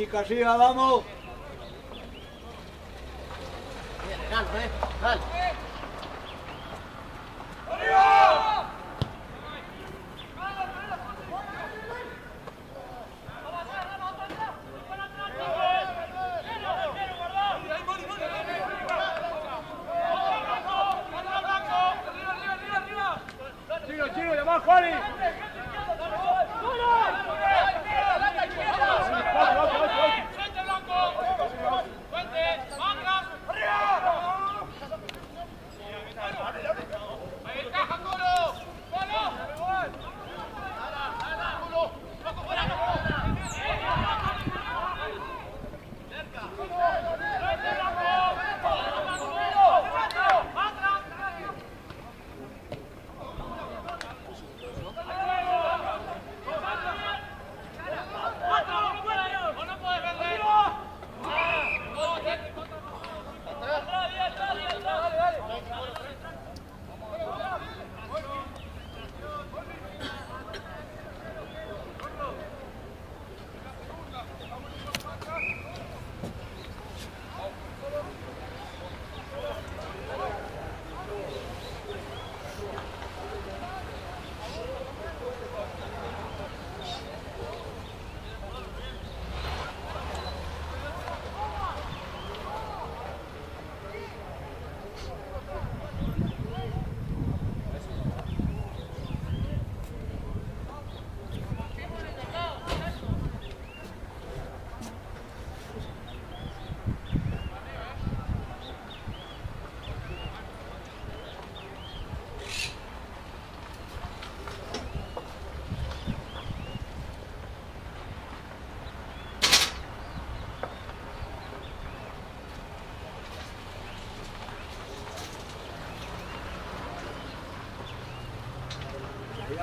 Chicos, arriba, vamos. Bien, eh. Dale.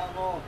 Ahí vamos.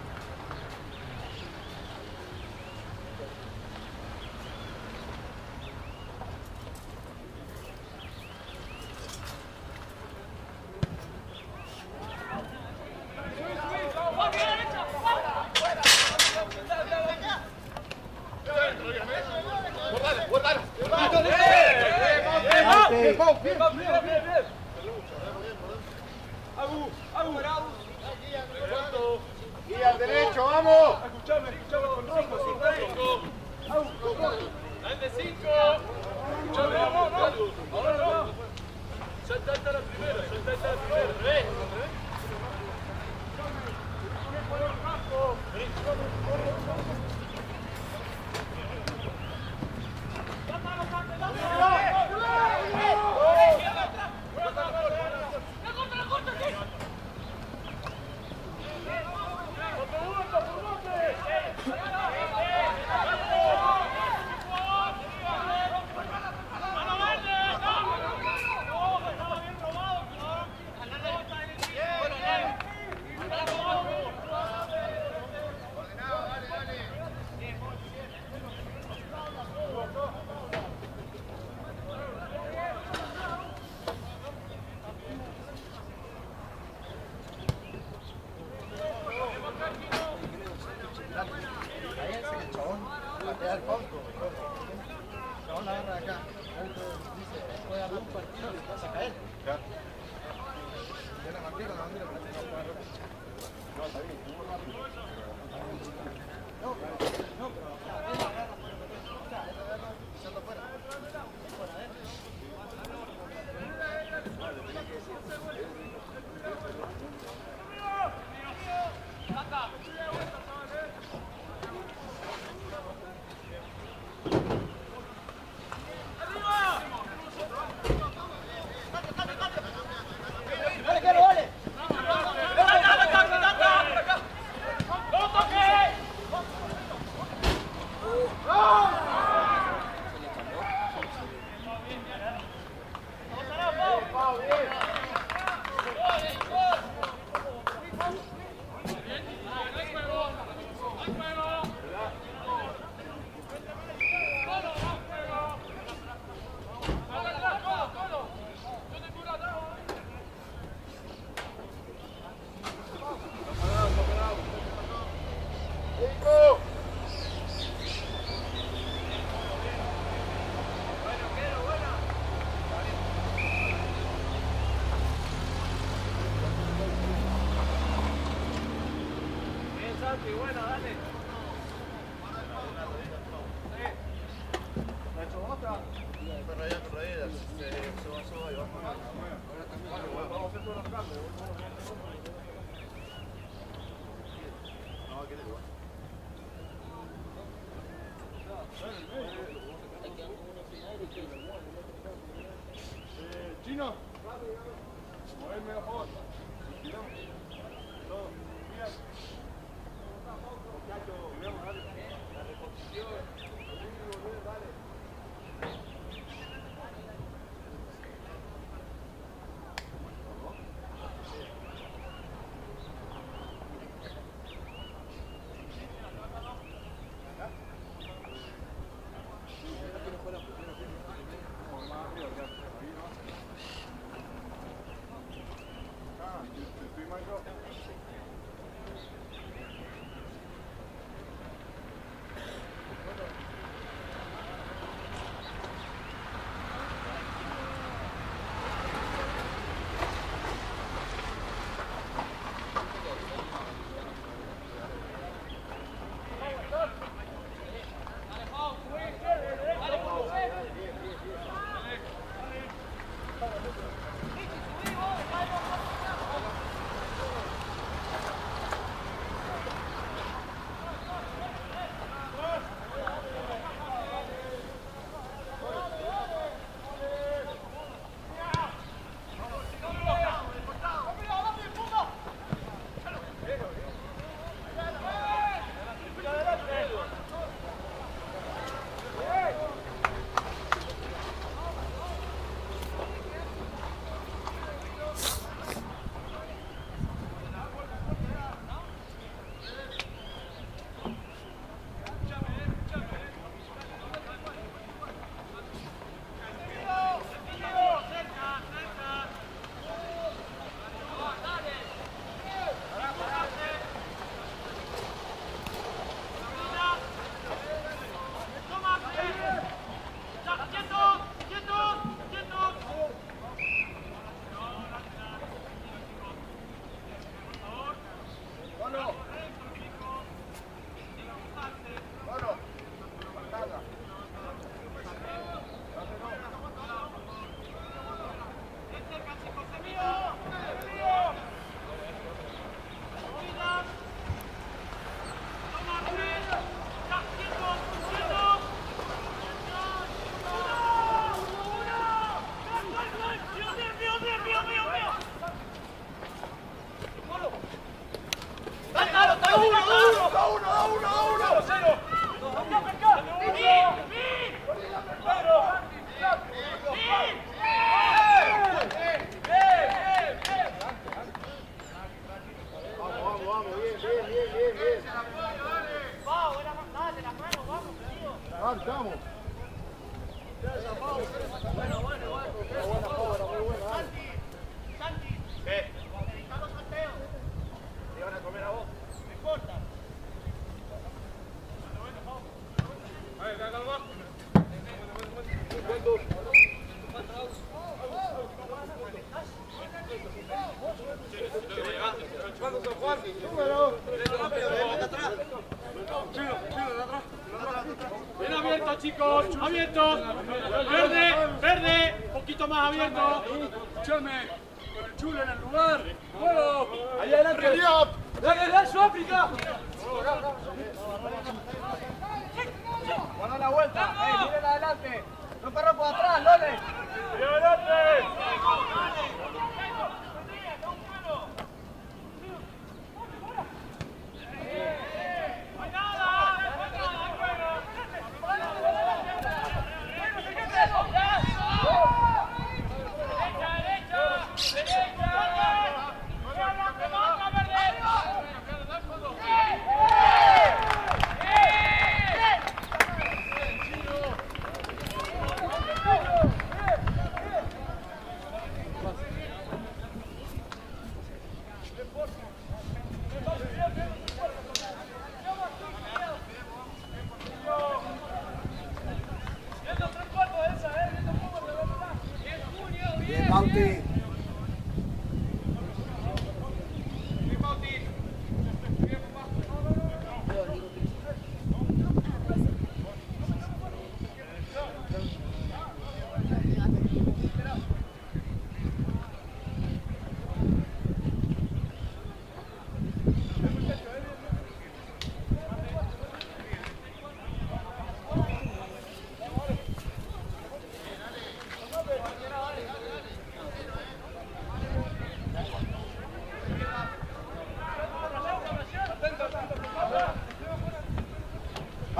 muy bueno, ¿eh?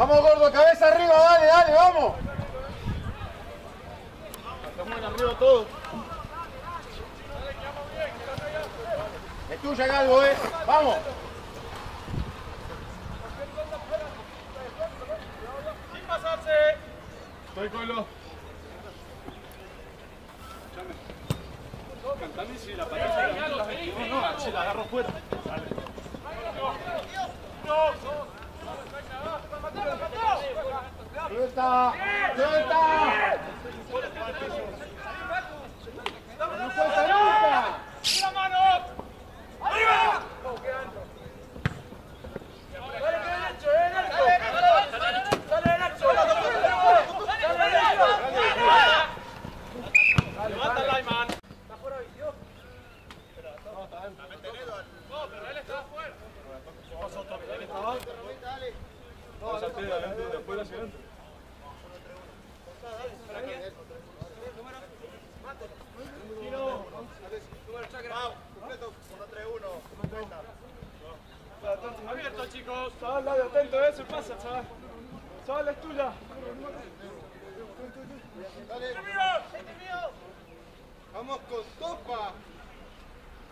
Vamos, gordo, cabeza arriba, dale, dale, vamos.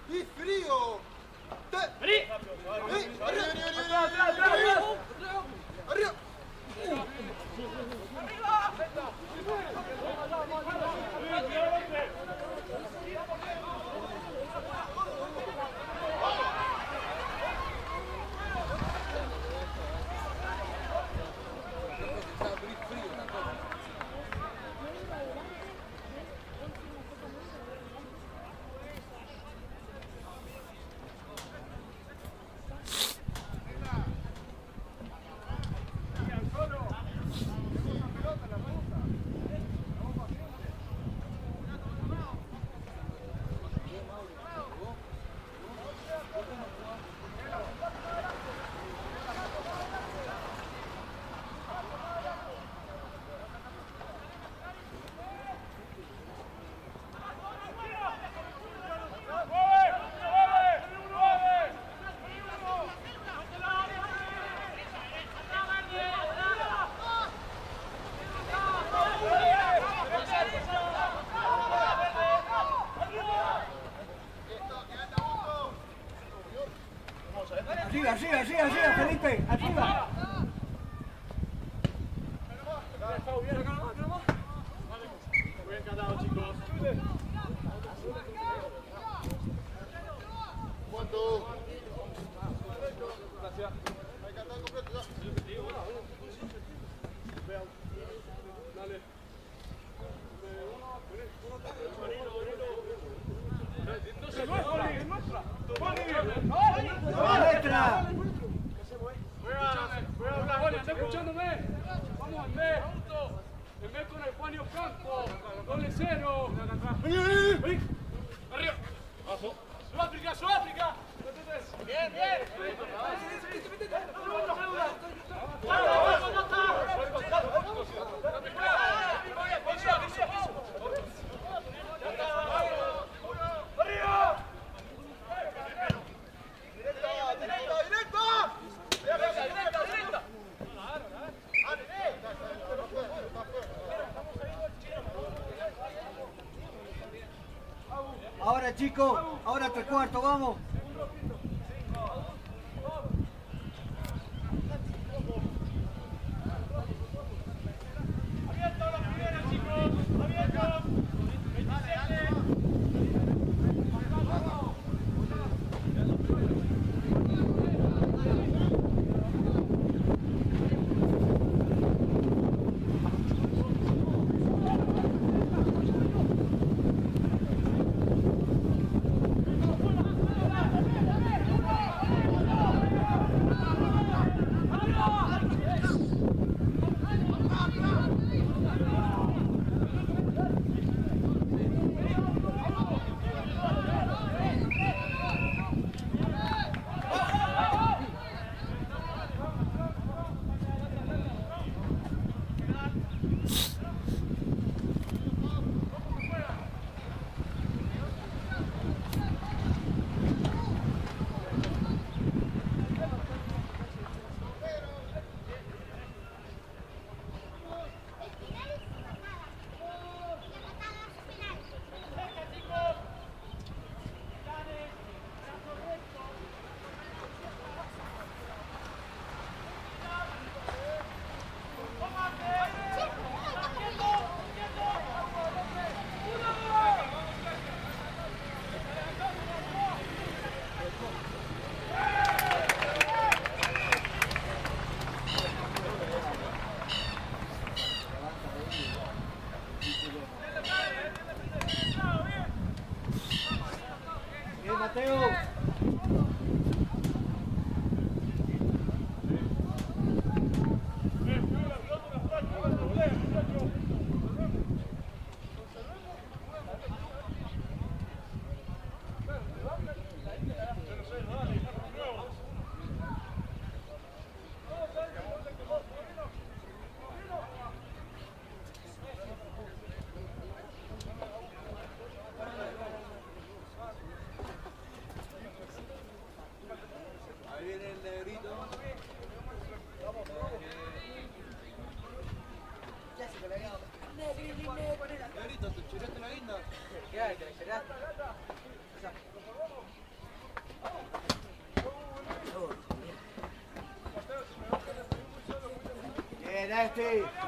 ¡Y frío! ¡Vení! ¡Vení, vení, vení! ¡Arriba, arriba, arriba! ¡Arriba! 谁呀谁呀 Ahora chicos, ahora tres cuartos, vamos. Okay.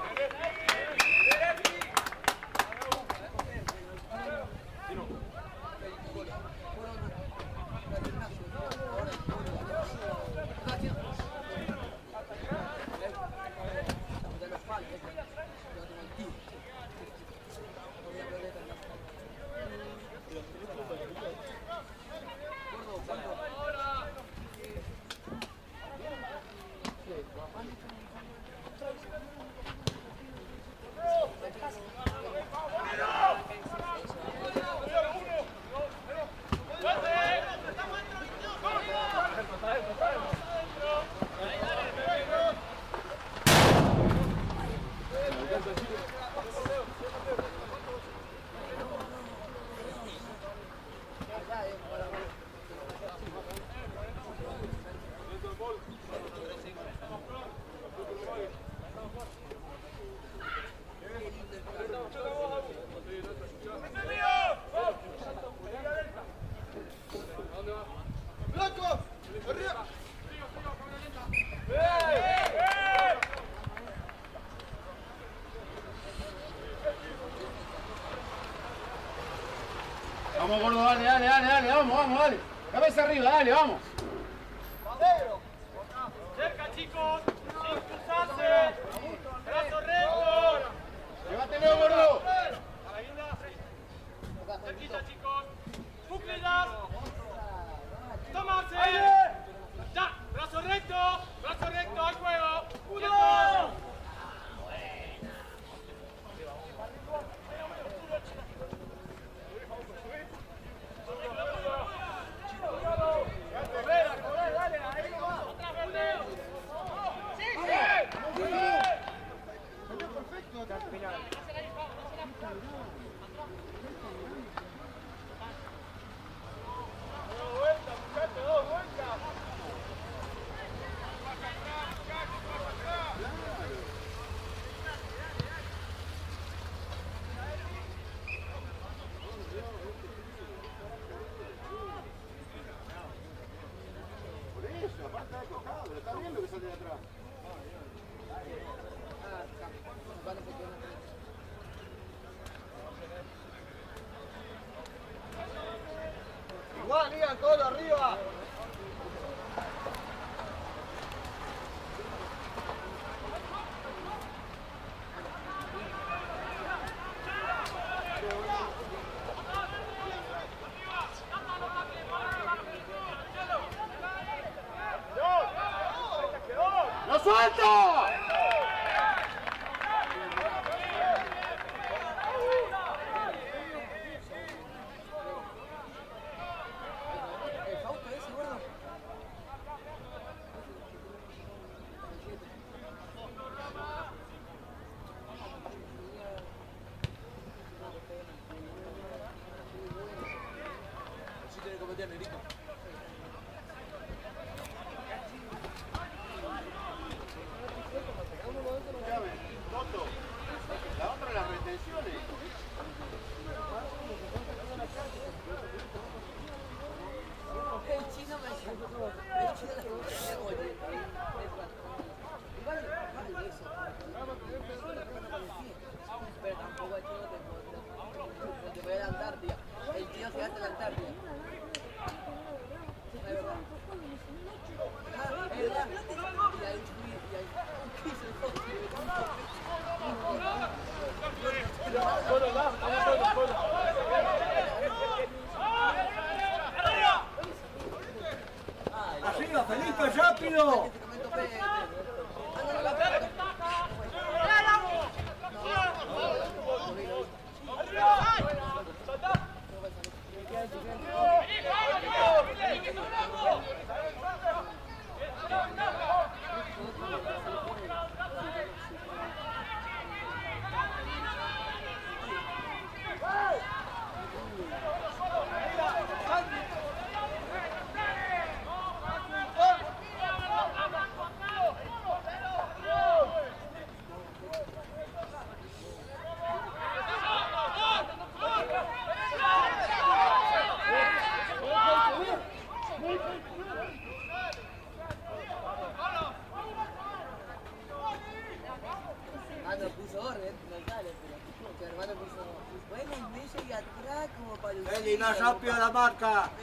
Vamos, gordo, dale, dale, dale, dale, vamos, vamos, dale. Cabeza arriba, dale, vamos. lasciato la barca.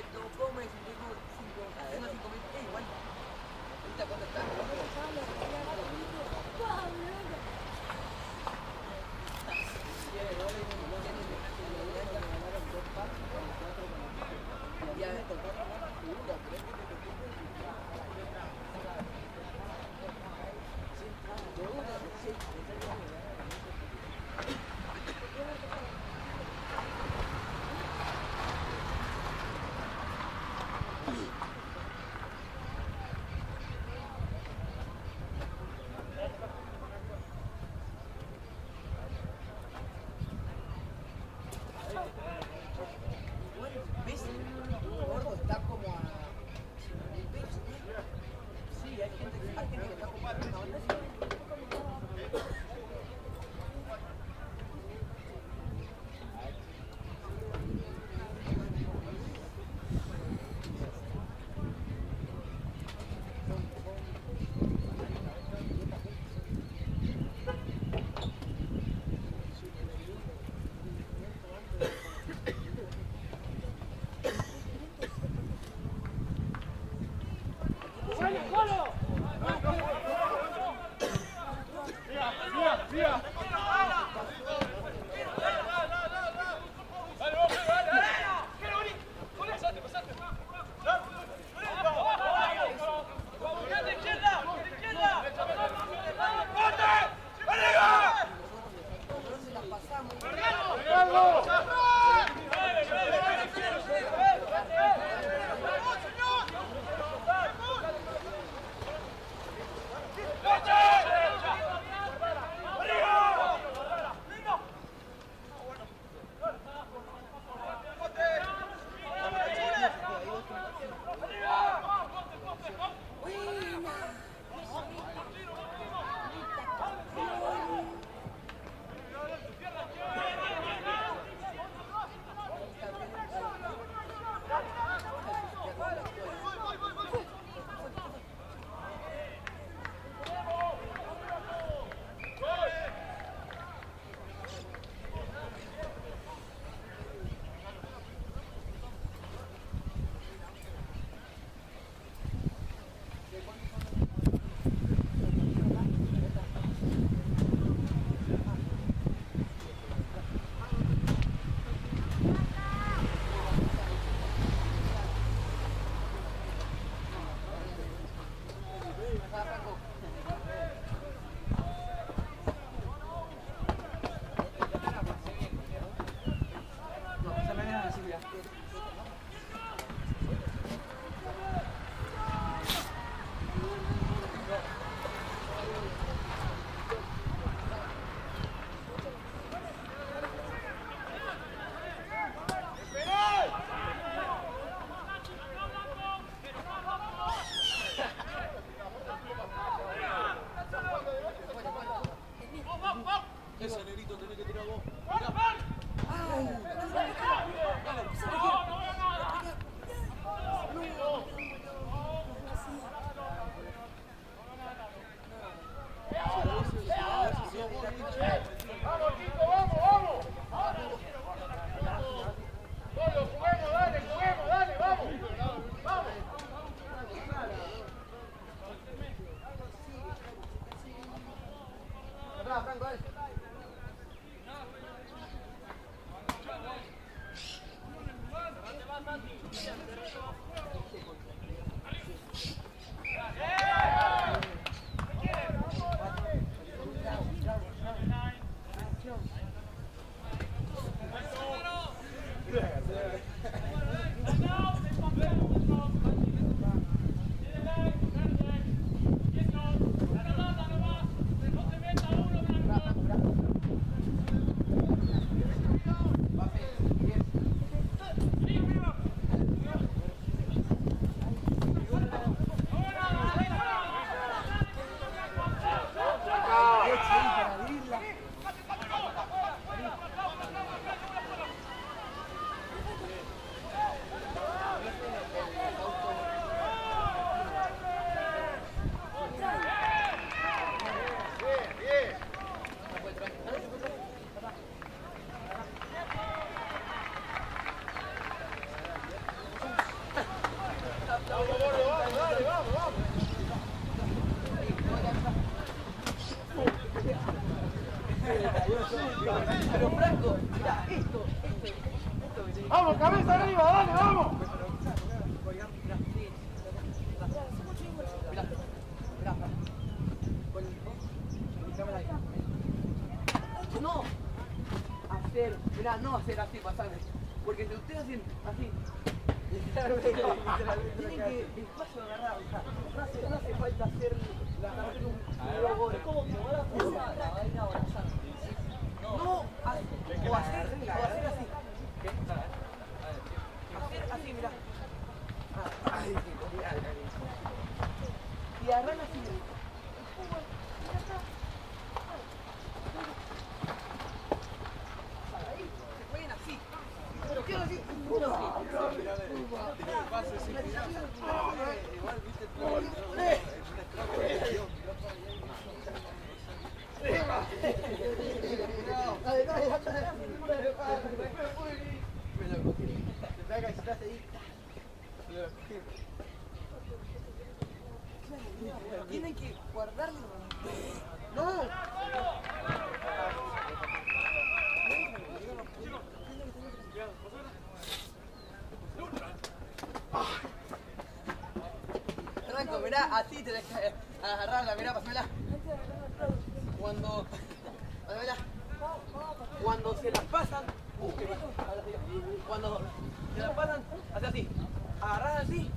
agarras así.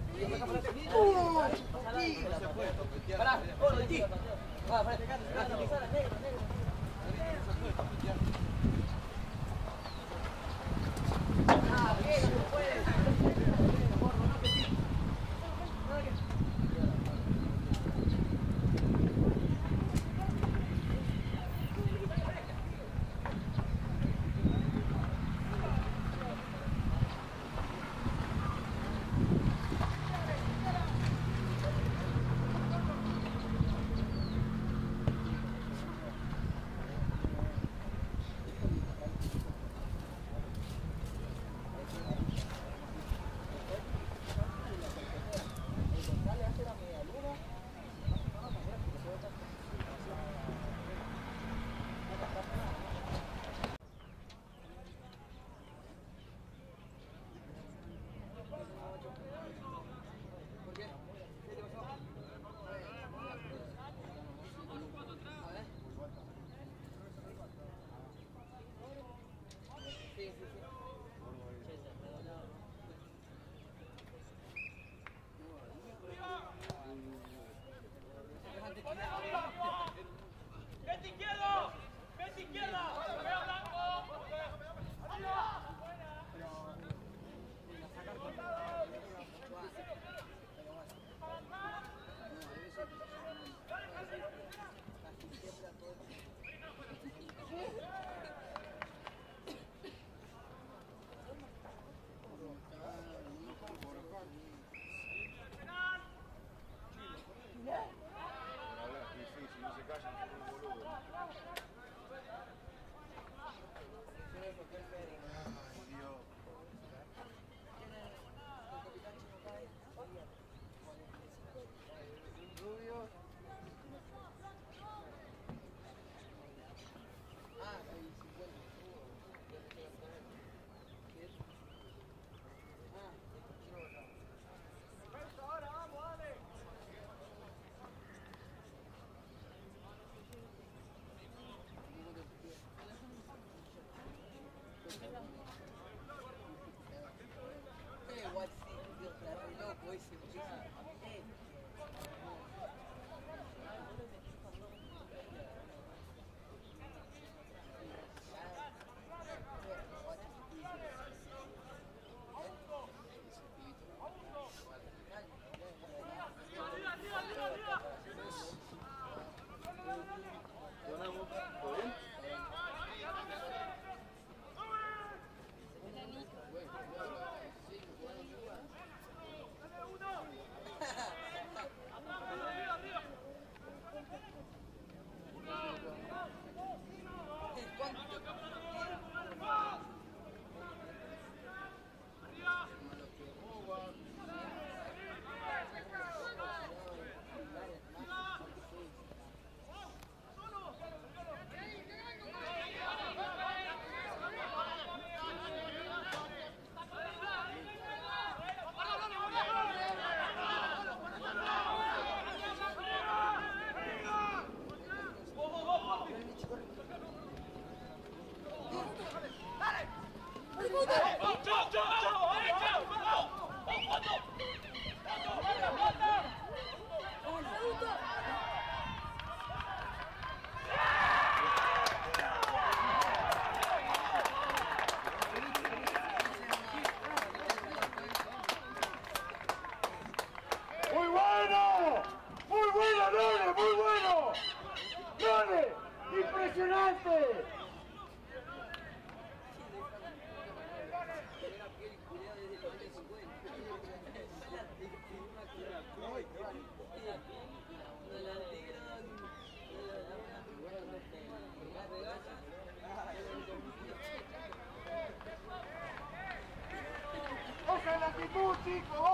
¡Para! Hey, what's the deal? I know, boys, 你给我记。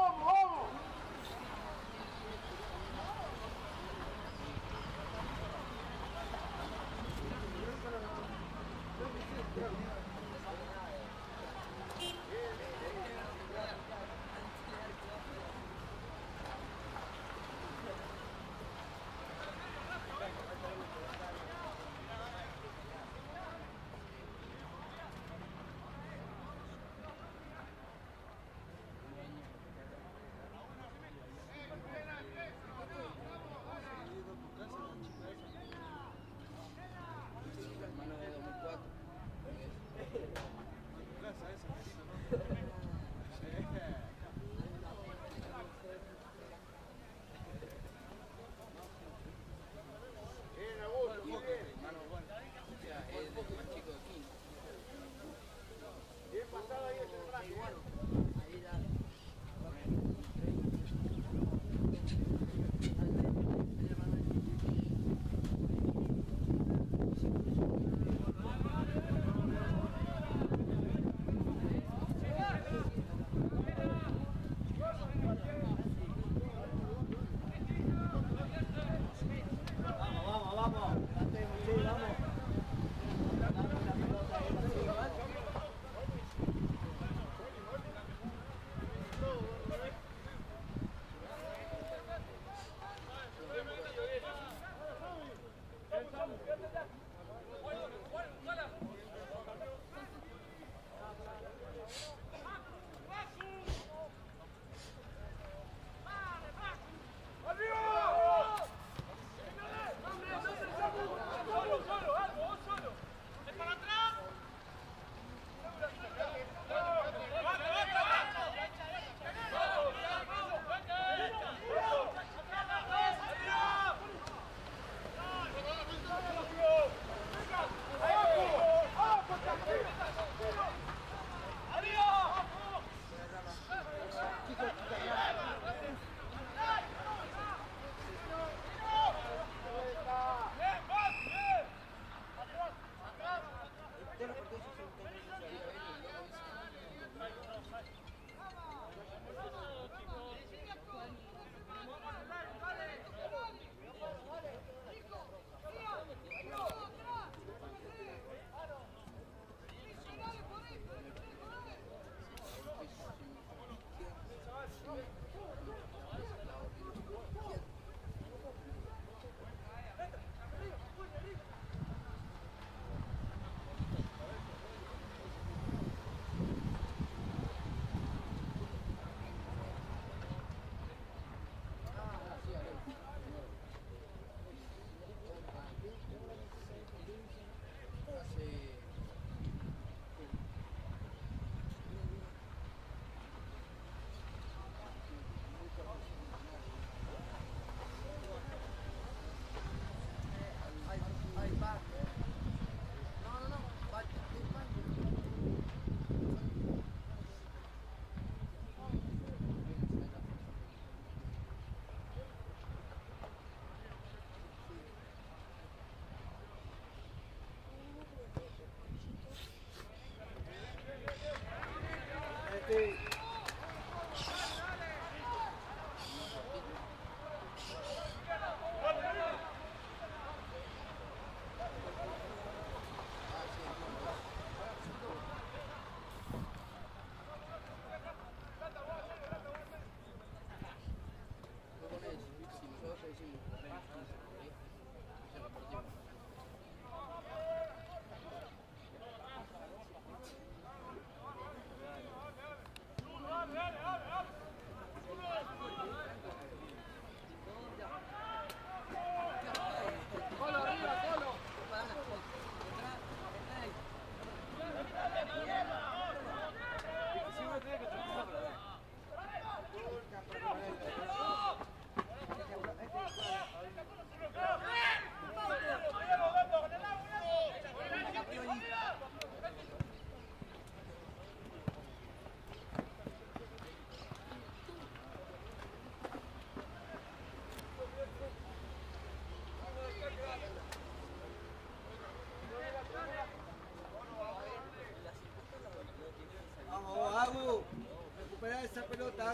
Great.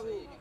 bravo.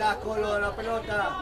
Colo, la pelota.